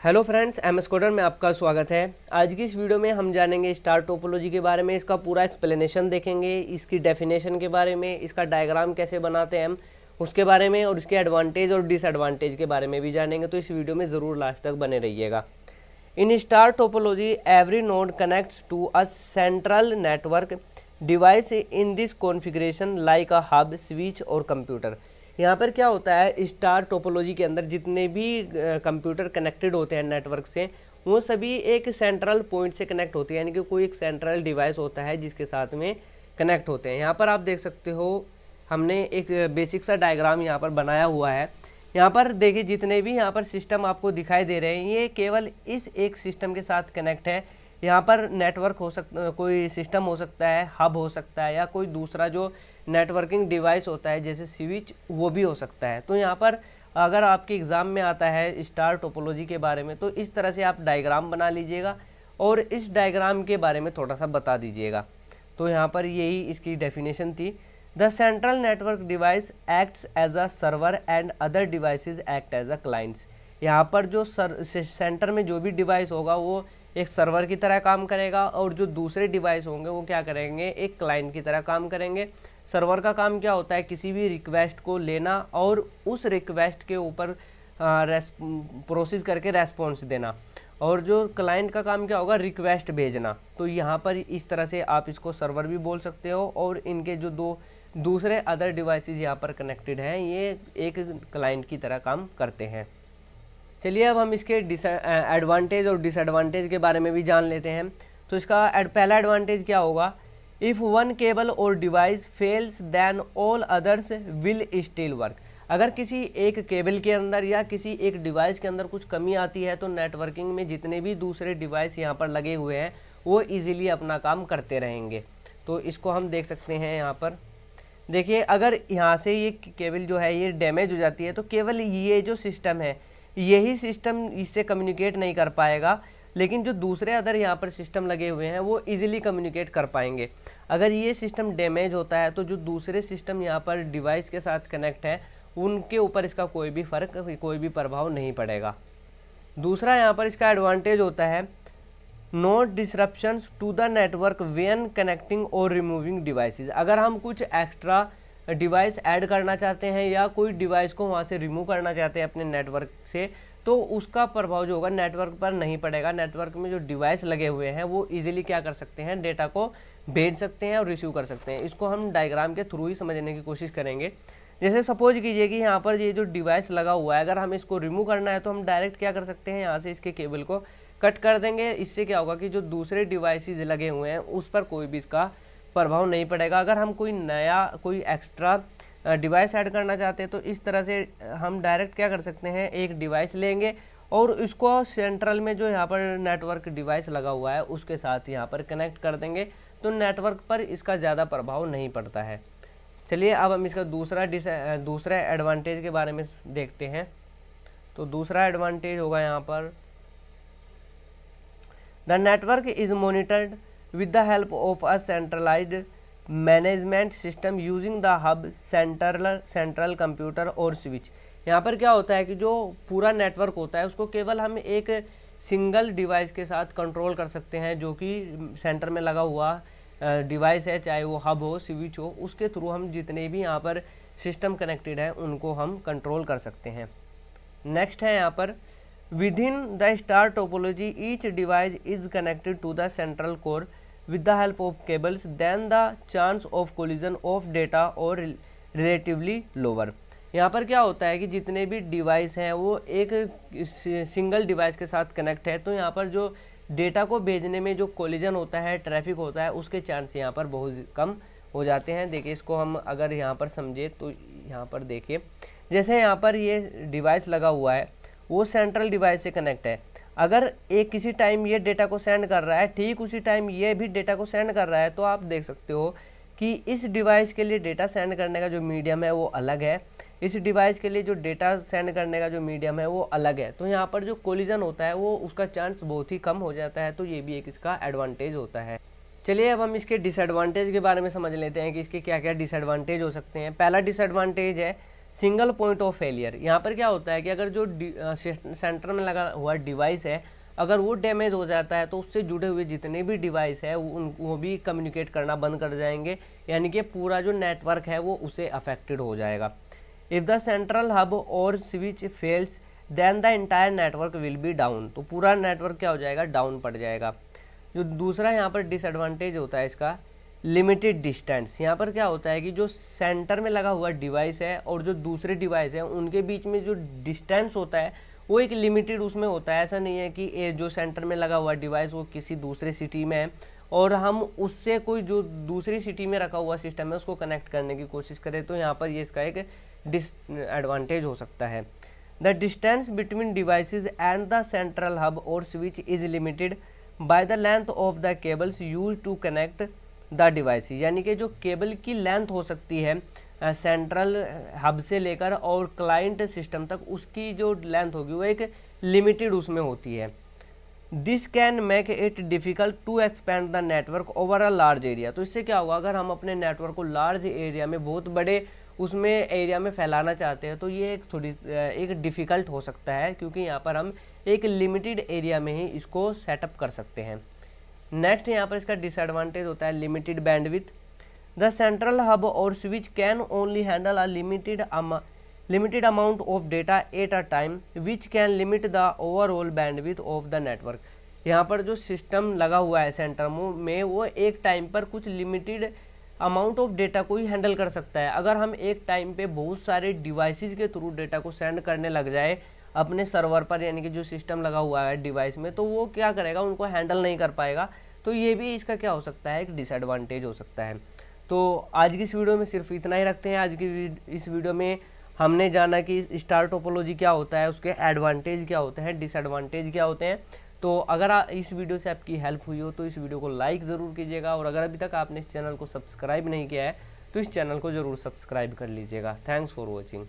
Hello friends, M S Coder में आपका स्वागत है। आज की इस वीडियो में हम जानेंगे स्टार टोपोलॉजी के बारे में, इसका पूरा एक्सप्लेनेशन देखेंगे, इसकी डेफिनेशन के बारे में, इसका डायग्राम कैसे बनाते हैं हम, उसके बारे में और उसके एडवांटेज और डिसएडवांटेज के बारे में भी जानेंगे। तो इस वीडियो में ज़रूर लास्ट तक बने रहिएगा। In star topology every node connects to a central network device in this configuration like a hub switch और कंप्यूटर यहाँ पर क्या होता है, स्टार टोपोलॉजी के अंदर जितने भी कंप्यूटर कनेक्टेड होते हैं नेटवर्क से, वो सभी एक सेंट्रल पॉइंट से कनेक्ट होते हैं, यानी कि कोई एक सेंट्रल डिवाइस होता है जिसके साथ में कनेक्ट होते हैं। यहाँ पर आप देख सकते हो, हमने एक बेसिक सा डायग्राम यहाँ पर बनाया हुआ है। यहाँ पर देखिए, जितने भी यहाँ पर सिस्टम आपको दिखाई दे रहे हैं, ये केवल इस एक सिस्टम के साथ कनेक्ट है। यहाँ पर नेटवर्क हो सकता कोई सिस्टम हो सकता है हब हो सकता है या कोई दूसरा जो नेटवर्किंग डिवाइस होता है, जैसे स्विच वो भी हो सकता है। तो यहाँ पर अगर आपके एग्ज़ाम में आता है स्टार टोपोलॉजी के बारे में तो इस तरह से आप डायग्राम बना लीजिएगा और इस डायग्राम के बारे में थोड़ा सा बता दीजिएगा। तो यहाँ पर यही इसकी डेफिनेशन थी। The central network device acts as a server and other devices act as a clients यहाँ पर जो सर सेंटर में जो भी डिवाइस होगा, वो एक सर्वर की तरह काम करेगा और जो दूसरे डिवाइस होंगे वो क्या करेंगे? एक क्लाइंट की तरह काम करेंगे। सर्वर का काम क्या होता है? किसी भी रिक्वेस्ट को लेना और उस रिक्वेस्ट के ऊपर प्रोसेस करके रेस्पॉन्स देना। और जो क्लाइंट का काम क्या होगा? रिक्वेस्ट भेजना। तो यहाँ पर इस तरह से आप इसको सर्वर भी बोल सकते हो और इनके जो दो, दूसरे अदर डिवाइसेस यहाँ पर कनेक्टेड हैं, ये एक क्लाइंट की तरह काम करते हैं। चलिए अब हम इसके एडवांटेज और डिसएडवांटेज के बारे में भी जान लेते हैं। तो इसका एड पहला एडवांटेज क्या होगा? इफ़ वन केबल और device fails then all others will still work अगर किसी एक केबल के अंदर या किसी एक डिवाइस के अंदर कुछ कमी आती है तो नेटवर्किंग में जितने भी दूसरे डिवाइस यहाँ पर लगे हुए हैं, वो इजीली अपना काम करते रहेंगे। तो इसको हम देख सकते हैं यहाँ पर। देखिए, अगर यहाँ से ये केबल जो है, ये डैमेज हो जाती है तो केवल ये जो सिस्टम है यही सिस्टम इससे कम्युनिकेट नहीं कर पाएगा, लेकिन जो दूसरे अदर यहाँ पर सिस्टम लगे हुए हैं, वो इजीली कम्युनिकेट कर पाएँगे। अगर ये सिस्टम डैमेज होता है तो जो दूसरे सिस्टम यहाँ पर डिवाइस के साथ कनेक्ट है, उनके ऊपर इसका कोई भी फ़र्क, कोई भी प्रभाव नहीं पड़ेगा। दूसरा यहाँ पर इसका एडवांटेज होता है no disruption to the network when connecting और रिमूविंग डिवाइसेस अगर हम कुछ एक्स्ट्रा डिवाइस ऐड करना चाहते हैं या कोई डिवाइस को वहाँ से रिमूव करना चाहते हैं अपने नेटवर्क से तो उसका प्रभाव जो होगा नेटवर्क पर नहीं पड़ेगा। नेटवर्क में जो डिवाइस लगे हुए हैं, वो इजीली क्या कर सकते हैं डेटा को भेज सकते हैं और रिसीव कर सकते हैं। इसको हम डायग्राम के थ्रू ही समझने की कोशिश करेंगे। जैसे सपोज़ कीजिए कि यहाँ पर ये जो डिवाइस लगा हुआ है, अगर हम इसको रिमूव करना है तो हम डायरेक्ट क्या कर सकते हैं, यहाँ से इसके केबल को कट कर देंगे। इससे क्या होगा कि जो दूसरे डिवाइसेस लगे हुए हैं, उस पर कोई भी इसका प्रभाव नहीं पड़ेगा। अगर हम कोई नया, कोई एक्स्ट्रा डिवाइस ऐड करना चाहते हैं तो इस तरह से हम डायरेक्ट क्या कर सकते हैं? एक डिवाइस लेंगे और इसको सेंट्रल में जो यहाँ पर नेटवर्क डिवाइस लगा हुआ है, उसके साथ यहाँ पर कनेक्ट कर देंगे। तो नेटवर्क पर इसका ज़्यादा प्रभाव नहीं पड़ता है। चलिए, अब हम इसका दूसरा डिस दूसरा एडवांटेज के बारे में देखते हैं। तो दूसरा एडवांटेज होगा यहाँ पर। The network is monitored with the help of a centralized management system using the hub central central computer और स्विच यहाँ पर क्या होता है कि जो पूरा नेटवर्क होता है, उसको केवल हम एक सिंगल डिवाइस के साथ कंट्रोल कर सकते हैं, जो कि सेंटर में लगा हुआ डिवाइस है, चाहे वो हब हो स्विच हो, उसके थ्रू हम जितने भी यहाँ पर सिस्टम कनेक्टेड है, उनको हम कंट्रोल कर सकते हैं। नेक्स्ट है यहाँ पर within the star topology each device is connected to the central core with the help of cables, then the chance of collision of data or relatively lower. यहाँ पर क्या होता है कि जितने भी डिवाइस हैं, वो एक सिंगल डिवाइस के साथ कनेक्ट है तो यहाँ पर जो डेटा को भेजने में जो कोलिजन होता है ट्रैफ़िक होता है, उसके चांस यहाँ पर बहुत कम हो जाते हैं। देखिए, इसको हम अगर यहाँ पर समझे तो यहाँ पर देखिए। जैसे यहाँ पर ये डिवाइस लगा हुआ है, वो सेंट्रल डिवाइस से कनेक्ट है। अगर एक किसी टाइम ये डेटा को सेंड कर रहा है, ठीक उसी टाइम ये भी डेटा को सेंड कर रहा है तो आप देख सकते हो कि इस डिवाइस के लिए डेटा सेंड करने का जो मीडियम है वो अलग है। इस डिवाइस के लिए जो डेटा सेंड करने का जो मीडियम है वो अलग है। तो यहाँ पर जो कोलिजन होता है, वो उसका चांस बहुत ही कम हो जाता है तो ये भी एक इसका एडवांटेज होता है। चलिए अब हम इसके डिसएडवांटेज के बारे में समझ लेते हैं कि इसके क्या क्या डिसएडवांटेज हो सकते हैं। पहला डिसएडवांटेज है सिंगल पॉइंट ऑफ़ फेलियर। यहाँ पर क्या होता है कि अगर जो सेंटर में लगा हुआ डिवाइस है, अगर वो डैमेज हो जाता है तो उससे जुड़े हुए जितने भी डिवाइस है, उन, वो भी कम्युनिकेट करना बंद कर जाएँगे, यानी कि पूरा जो नेटवर्क है वो उसे अफेक्टेड हो जाएगा। इफ़ द सेंट्रल हब और switch fails then the entire network will be down तो पूरा नेटवर्क क्या हो जाएगा? डाउन पड़ जाएगा। जो दूसरा यहाँ पर डिसएडवांटेज होता है इसका लिमिटेड डिस्टेंस यहाँ पर क्या होता है कि जो सेंटर में लगा हुआ डिवाइस है और जो दूसरे डिवाइस है, उनके बीच में जो डिस्टेंस होता है, वो एक लिमिटेड उसमें होता है। ऐसा नहीं है कि ये जो सेंटर में लगा हुआ डिवाइस वो किसी दूसरे सिटी में है। और हम उससे कोई जो दूसरी सिटी में रखा हुआ सिस्टम है, उसको कनेक्ट करने की कोशिश करें तो यहाँ पर ये इसका एक डिसएडवांटेज हो सकता है। The distance between devices and the central hub और switch is limited by the length of the cables use to connect the device यानी कि जो केबल की लेंथ हो सकती है सेंट्रल हब से लेकर और क्लाइंट सिस्टम तक, उसकी जो लेंथ होगी वो एक लिमिटेड उसमें होती है। This can make it difficult to expand the network over a large area तो इससे क्या होगा, अगर हम अपने नेटवर्क को लार्ज एरिया में, बहुत बड़े उसमें एरिया में फैलाना चाहते हैं तो ये एक थोड़ी एक डिफ़िकल्ट हो सकता है, क्योंकि यहाँ पर हम एक लिमिटेड एरिया में ही इसको सेटअप कर सकते हैं। नेक्स्ट यहाँ पर इसका डिसएडवांटेज होता है limited bandwidth the central hub और switch can only handle a limited limited amount of data at a time which can limit the overall bandwidth of the network यहाँ पर जो सिस्टम लगा हुआ है सेंटर में वो एक टाइम पर कुछ लिमिटेड अमाउंट ऑफ़ डेटा को ही हैंडल कर सकता है। अगर हम एक टाइम पे बहुत सारे डिवाइसेस के थ्रू डेटा को सेंड करने लग जाए अपने सर्वर पर यानी कि जो सिस्टम लगा हुआ है डिवाइस में तो वो क्या करेगा? उनको हैंडल नहीं कर पाएगा। तो ये भी इसका क्या हो सकता है? एक डिसएडवांटेज हो सकता है। तो आज की इस वीडियो में सिर्फ़ इतना ही रखते हैं। आज की इस वीडियो में हमने जाना कि स्टार टोपोलॉजी क्या होता है, उसके एडवांटेज क्या होते हैं डिसएडवांटेज क्या होते हैं। तो अगर इस वीडियो से आपकी हेल्प हुई हो तो इस वीडियो को लाइक ज़रूर कीजिएगा। और अगर अभी तक आपने इस चैनल को सब्सक्राइब नहीं किया है तो इस चैनल को ज़रूर सब्सक्राइब कर लीजिएगा। Thanks for watching